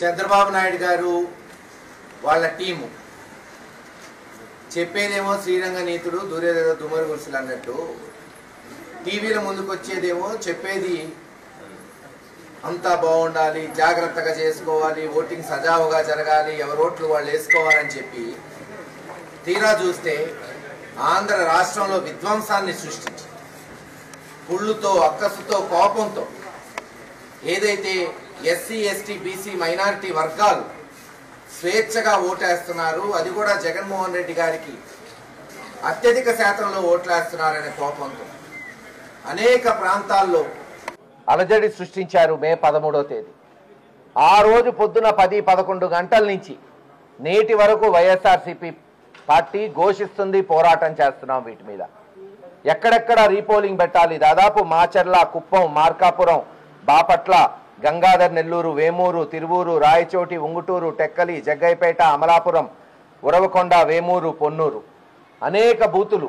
చంద్రబాబు నాయుడు గారు వాళ్ళ టీము. చెప్పేదేమో శ్రీరంగ నీతుడు దూరేదేదో దుమరు గురుసులు అన్నట్టు. టీవీల ముందుకు వచ్చేదేమో చెప్పేది అంతా బాగుండాలి జాగ్రత్తగా చేసుకోవాలి ఓటింగ్ సజావుగా జరగాలి ఎవరు ఓట్లు వాళ్ళు వేసుకోవాలని చెప్పి తీరా చూస్తే ఆంధ్ర రాష్ట్రంలో విధ్వంసాన్ని సృష్టించి పుళ్ళుతో అక్కసుతో కోపంతో ఏదైతే ఎస్సీ ఎస్టీ బీసీ మైనారిటీ వర్గాలు స్వేచ్ఛగా ఓటేస్తున్నారు. అది కూడా జగన్మోహన్ రెడ్డి గారికి అత్యధిక శాతంలో ఓట్లేస్తున్నారనే కోపంతో అనేక ప్రాంతాల్లో అలజడి సృష్టించారు మే పదమూడో తేదీ. ఆ రోజు పొద్దున పది పదకొండు గంటల నుంచి నేటి వరకు వైఎస్ఆర్సీపీ పార్టీ ఘోషిస్తుంది పోరాటం చేస్తున్నాం వీటి మీద. ఎక్కడెక్కడ రీపోలింగ్ పెట్టాలి? దాదాపు మాచర్ల కుప్పం మార్కాపురం బాపట్ల గంగాధర్ నెల్లూరు వేమూరు తిరువూరు రాయచోటి ఉంగుటూరు టెక్కలి జగ్గైపేట అమలాపురం ఉరవకొండ వేమూరు పొన్నూరు. అనేక బూతులు.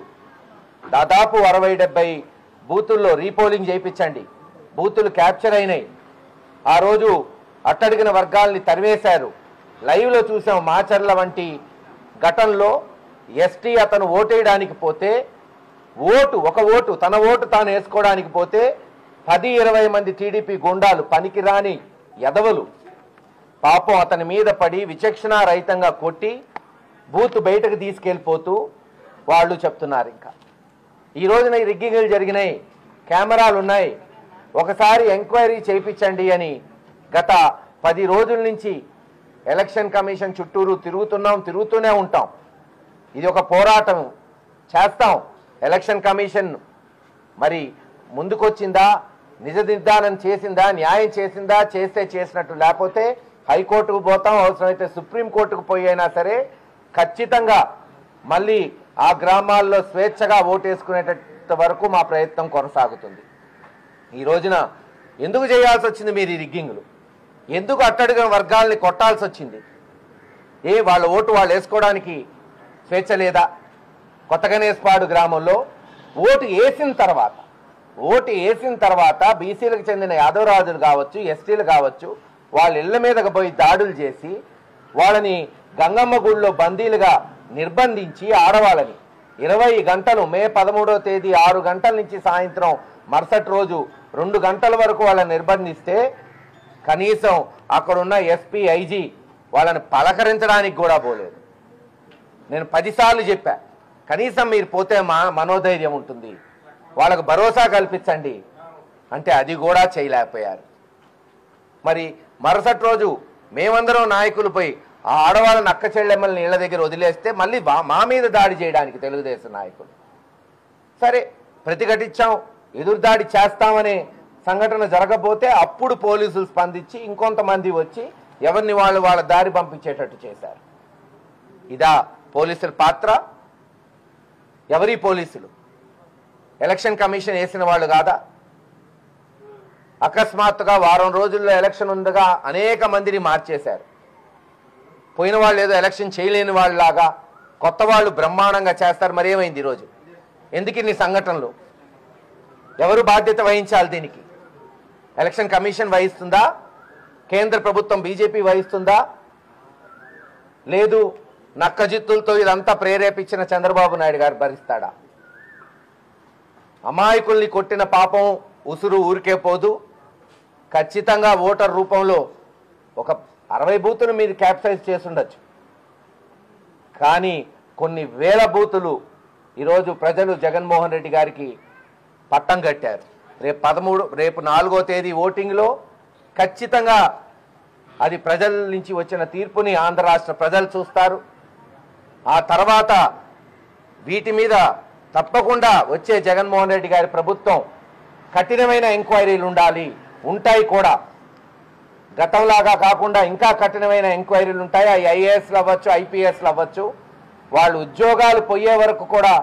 దాదాపు అరవై డెబ్బై బూతుల్లో రీపోలింగ్ చేయించండి. బూతులు క్యాప్చర్ అయినాయి. ఆ రోజు అట్టడిగిన వర్గాల్ని తరివేశారు. లైవ్లో చూసాం మాచర్ల వంటి ఘటనలో ఎస్టీ అతను ఓటేయడానికి పోతే ఓటు ఒక ఓటు తన ఓటు తాను వేసుకోవడానికి పోతే పది ఇరవై మంది టీడీపీ గుండాలు పనికిరాని ఎదవలు పాపం అతని మీద పడి విచక్షణ రహితంగా కొట్టి బూత్ బయటకు తీసుకెళ్ళిపోతూ వాళ్ళు చెప్తున్నారు ఇంకా. ఈ రోజున ఈ రిగ్గింగ్లు జరిగినాయి కెమెరాలు ఉన్నాయి. ఒకసారి ఎంక్వైరీ చేయించండి అని గత పది రోజుల నుంచి ఎలక్షన్ కమిషన్ చుట్టూరు తిరుగుతున్నాం తిరుగుతూనే ఉంటాం. ఇది ఒక పోరాటం చేస్తాం. ఎలక్షన్ కమిషన్ మరి ముందుకొచ్చిందా? నిజ నిర్ధారణ చేసిందా న్యాయం చేసిందా చేస్తే చేసినట్టు. లేకపోతే హైకోర్టుకు పోతాం అవసరమైతే సుప్రీంకోర్టుకు పోయి అయినా సరే ఖచ్చితంగా మళ్ళీ ఆ గ్రామాల్లో స్వేచ్ఛగా ఓటేసుకునేట వరకు మా ప్రయత్నం కొనసాగుతుంది. ఈ రోజున ఎందుకు చేయాల్సి వచ్చింది మీరు ఈ రిగ్గింగ్లు? ఎందుకు అట్టడుగిన వర్గాల్ని కొట్టాల్సి వచ్చింది? ఏ వాళ్ళ ఓటు వాళ్ళు వేసుకోవడానికి స్వేచ్ఛ లేదా? కొత్తగనేస్పాడు గ్రామంలో ఓటు వేసిన తర్వాత ఓటు వేసిన తర్వాత బీసీలకు చెందిన యాదవరాజులు కావచ్చు ఎస్టీలు కావచ్చు వాళ్ళ ఇళ్ళ మీదకు పోయి దాడులు చేసి వాళ్ళని గంగమ్మ గుడిలో బందీలుగా నిర్బంధించి ఆడవాళ్ళని. ఇరవై గంటలు మే పదమూడవ తేదీ ఆరు గంటల నుంచి సాయంత్రం మరుసటి రోజు రెండు గంటల వరకు వాళ్ళని నిర్బంధిస్తే కనీసం అక్కడున్న ఎస్పీ ఐజీ వాళ్ళని పలకరించడానికి కూడా పోలేదు. నేను పదిసార్లు చెప్పా కనీసం మీరు పోతే మా మనోధైర్యం ఉంటుంది. వాళ్ళకు భరోసా కల్పించండి. అంటే అది కూడా చేయలేకపోయారు. మరి మరుసటి రోజు మేమందరం నాయకులు పోయి ఆ ఆడవాళ్ళని అక్క చెల్లెమ్మల్ని ఇళ్ళ దగ్గర వదిలేస్తే మళ్ళీ మా మీద దాడి చేయడానికి తెలుగుదేశం నాయకులు. సరే ప్రతిఘటించాం ఎదురుదాడి చేస్తామనే సంఘటన జరగబోతే అప్పుడు పోలీసులు స్పందించి ఇంకొంతమంది వచ్చి ఎవరిని వాళ్ళు వాళ్ళ దారి పంపించేటట్టు చేశారు. ఇదా పోలీసుల పాత్ర. ఎవరి పోలీసులు? ఎలక్షన్ కమిషన్ వేసిన వాళ్ళు కాదా? అకస్మాత్తుగా వారం రోజుల్లో ఎలక్షన్ ఉండగా అనేక మందిని మార్చేశారు. పోయిన వాళ్ళు ఏదో ఎలక్షన్ చేయలేని వాళ్ళలాగా కొత్త వాళ్ళు బ్రహ్మాండంగా చేస్తారు. మరేమైంది ఈరోజు? ఎందుకు ఇన్ని సంఘటనలు? ఎవరు బాధ్యత వహించాలి దీనికి? ఎలక్షన్ కమిషన్ వహిస్తుందా? కేంద్ర ప్రభుత్వం బీజేపీ వహిస్తుందా? లేదు నక్కజిత్తులతో ఇదంతా ప్రేరేపించిన చంద్రబాబు నాయుడు గారు భరిస్తాడా? అమాయకుల్ని కొట్టిన పాపం ఉసురు ఊరికే పోదు. ఖచ్చితంగా ఓటర్ రూపంలో ఒక అరవై బూతులు మీరు క్యాప్సైజ్ చేసుండొచ్చు. కానీ కొన్ని వేల బూతులు ఈరోజు ప్రజలు జగన్మోహన్ రెడ్డి గారికి పట్టం కట్టారు. రేపు పదమూడు రేపు నాలుగో తేదీ ఓటింగ్లో ఖచ్చితంగా అది ప్రజల నుంచి వచ్చిన తీర్పుని ఆంధ్ర రాష్ట్ర ప్రజలు చూస్తారు. ఆ తర్వాత వీటి మీద తప్పకుండా వచ్చే జగన్మోహన్ రెడ్డి గారి ప్రభుత్వం కఠినమైన ఎంక్వైరీలు ఉండాలి. ఉంటాయి కూడా. గతంలాగా కాకుండా ఇంకా కఠినమైన ఎంక్వైరీలు ఉంటాయి? అవి ఐఏఎస్లు అవ్వచ్చు ఐపీఎస్లు అవ్వచ్చు. వాళ్ళు ఉద్యోగాలు పోయే వరకు కూడా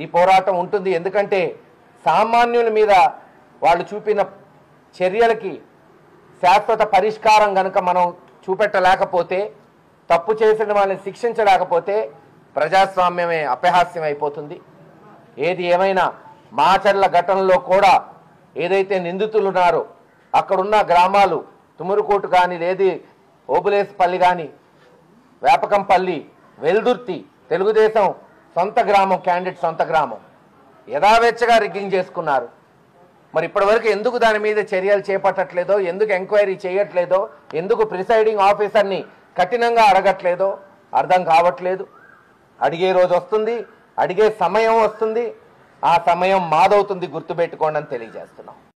ఈ పోరాటం ఉంటుంది. ఎందుకంటే సామాన్యుల మీద వాళ్ళు చూపిన చర్యలకి శాశ్వత పరిష్కారం కనుక మనం చూపెట్టలేకపోతే తప్పు చేసిన వాళ్ళని శిక్షించలేకపోతే ప్రజాస్వామ్యమే అపహాస్యం అయిపోతుంది ఏది ఏమైనా మాచర్ల ఘటనలో కూడా ఏదైతే నిందితులు ఉన్నారో అక్కడున్న గ్రామాలు తుమురుకోటు కానీ లేది ఓబులేసుపల్లి కానీ వేపకంపల్లి వెల్దుర్తి తెలుగుదేశం సొంత గ్రామం క్యాండిడేట్ సొంత గ్రామం. యథావేచ్ఛగా రిగ్గింగ్ చేసుకున్నారు. మరి ఇప్పటివరకు ఎందుకు దాని మీద చర్యలు చేపట్టట్లేదో ఎందుకు ఎంక్వైరీ చేయట్లేదో ఎందుకు ప్రిసైడింగ్ ఆఫీసర్ని కఠినంగా అడగట్లేదో అర్థం కావట్లేదు. అడిగే రోజు వస్తుంది అడిగే సమయం వస్తుంది ఆ సమయం మాదవుతుంది గుర్తుపెట్టుకోండి అని తెలియజేస్తున్నాం.